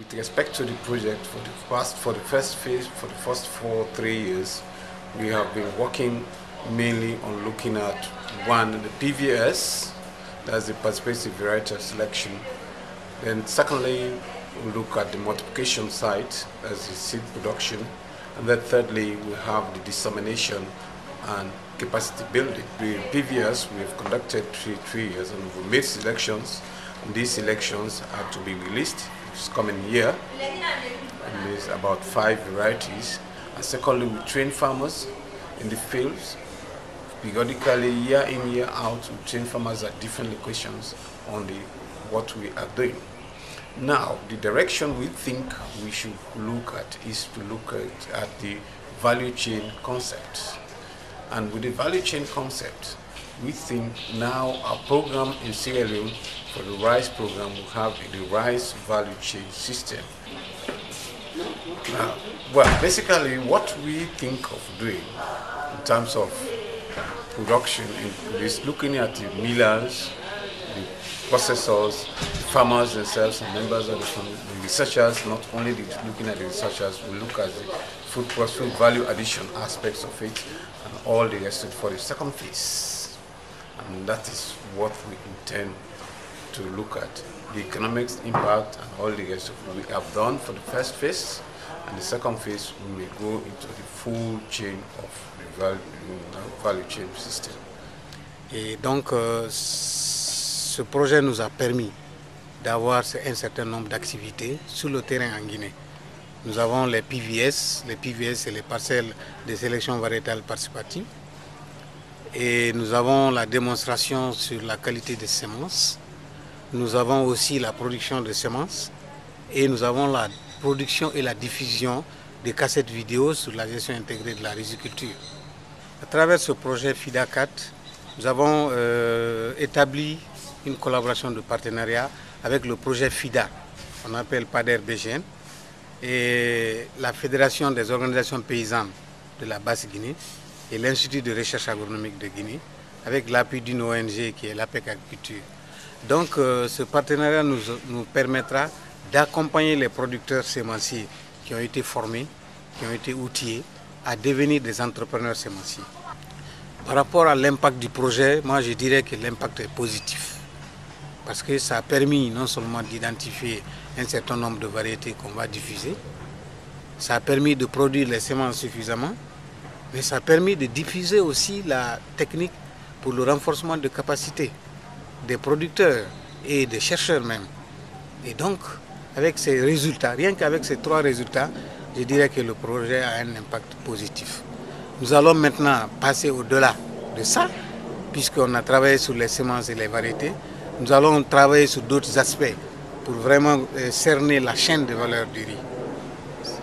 With respect to the project, for the first, for the first phase, for the first four, three years, we have been working mainly on looking at one, the PVS, that's the participative variety selection. Then secondly, we look at the multiplication side, as the seed production. And then thirdly, we have the dissemination and capacity building. The PVS, we have conducted three, three years and we made selections. And these selections are to be released this coming year. And there's about five varieties. And secondly, we train farmers in the fields. Periodically, year in, year out, we train farmers at different locations on the, what we are doing. Now, the direction we think we should look at is to look at, at the value chain concept. And with the value chain concept, we think now our program in Sierra Leone for the rice program will have the rice value chain system. Now, well, basically what we think of doing in terms of production is looking at the millers, the processors, the farmers themselves and members of the the researchers, not only the, looking at the researchers, we look at the food processing value addition aspects of it and all the rest for the second phase. And that is what we intend to look at. The economics impact and all the rest of we have done for the first phase. And the second phase, we may go into the full chain of the value, value chain system. Et donc, euh, ce projet nous a permis d'avoir un certain nombre d'activités sur le terrain en Guinée. Nous avons les PVS, les PVS c'est les parcelles de sélection variétale participative. Et nous avons la démonstration sur la qualité des semences. Nous avons aussi la production de semences. Et nous avons la production et la diffusion des cassettes vidéo sur la gestion intégrée de la riziculture. À travers ce projet FIDA 4, nous avons euh, établi une collaboration de partenariat avec le projet FIDA, qu'on appelle PADER BGN, et la Fédération des organisations paysannes de la Basse-Guinée et l'Institut de recherche agronomique de Guinée, avec l'appui d'une ONG qui est l'APEC Agriculture. Donc euh, ce partenariat nous, permettra d'accompagner les producteurs sémenciers qui ont été formés, qui ont été outillés à devenir des entrepreneurs sémenciers. Par rapport à l'impact du projet, moi je dirais que l'impact est positif. Parce que ça a permis non seulement d'identifier un certain nombre de variétés qu'on va diffuser, ça a permis de produire les semences suffisamment, mais ça a permis de diffuser aussi la technique pour le renforcement de capacité des producteurs et des chercheurs même. Et donc, avec ces résultats, rien qu'avec ces trois résultats, je dirais que le projet a un impact positif. Nous allons maintenant passer au-delà de ça, puisqu'on a travaillé sur les semences et les variétés. Nous allons travailler sur d'autres aspects pour vraiment cerner la chaîne de valeur du riz.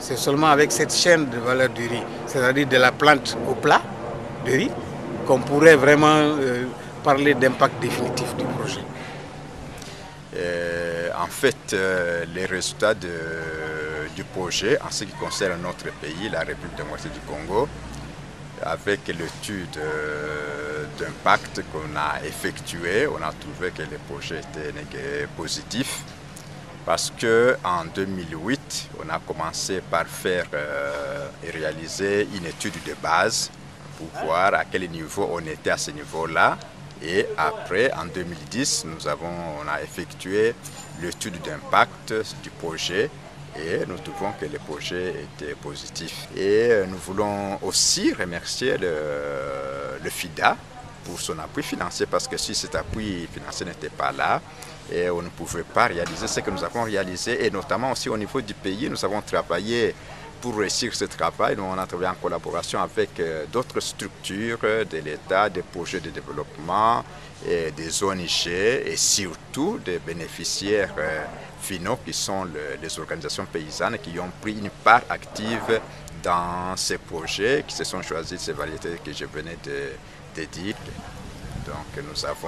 C'est seulement avec cette chaîne de valeur du riz, c'est-à-dire de la plante au plat de riz, qu'on pourrait vraiment euh, parler d'impact définitif du projet. Euh, en fait, euh, les résultats du projet en ce qui concerne notre pays, la République démocratique du Congo, avec l'étude d'impact qu'on a effectuée, on a trouvé que le projet était positif parce qu'en 2008, on a commencé par faire euh, et réaliser une étude de base pour voir à quel niveau on était à ce niveau-là. Et après, en 2010, nous avons, on a effectué l'étude d'impact du projet et nous trouvons que le projet était positif. Et nous voulons aussi remercier le FIDA pour son appui financier parce que si cet appui financier n'était pas là, et on ne pouvait pas réaliser ce que nous avons réalisé et notamment aussi au niveau du pays, nous avons travaillé pour réussir ce travail. Nous, on a travaillé en collaboration avec d'autres structures de l'État, des projets de développement, des ONG et surtout des bénéficiaires finaux qui sont le, les organisations paysannes qui ont pris une part active dans ces projets, qui se sont choisis ces variétés que je venais de dire. Donc nous, avons,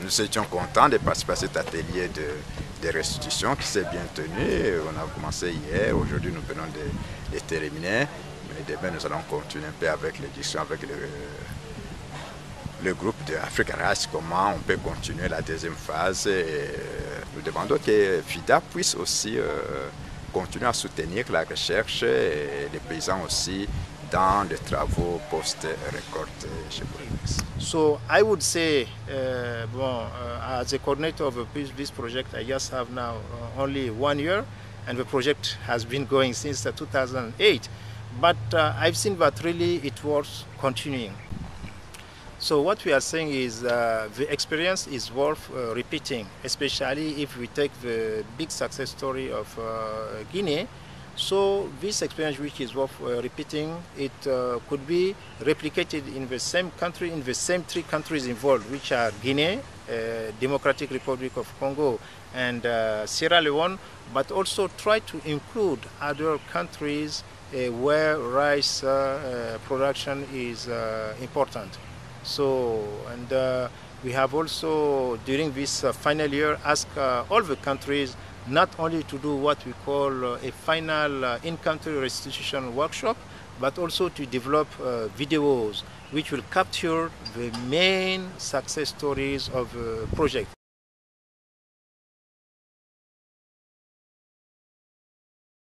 nous étions contents de participer à cet atelier de, restitution qui s'est bien tenu. On a commencé hier, aujourd'hui nous venons de, terminer. Mais demain nous allons continuer un peu avec l'édition, avec le, groupe de Africa Rice, comment on peut continuer la deuxième phase et Nous demandons que FIDA puisse aussi continuer à soutenir la recherche et les paysans aussi dans les travaux post-récolte chez. So I would say, uh, well, uh, as a coordinator of this project, I just have now uh, only one year, and the project has been going since 2008. But uh, I've seen that really it was continuing. So what we are saying is uh, the experience is worth uh, repeating, especially if we take the big success story of uh, Guinea. So this experience which is worth uh, repeating, it uh, could be replicated in the same country, in the same three countries involved, which are Guinea, uh, Democratic Republic of Congo, and Sierra Leone, but also try to include other countries where rice production is important. So, and uh, we have also, during this uh, final year, asked uh, all the countries not only to do what we call uh, a final uh, in-country restitution workshop, but also to develop uh, videos which will capture the main success stories of the project.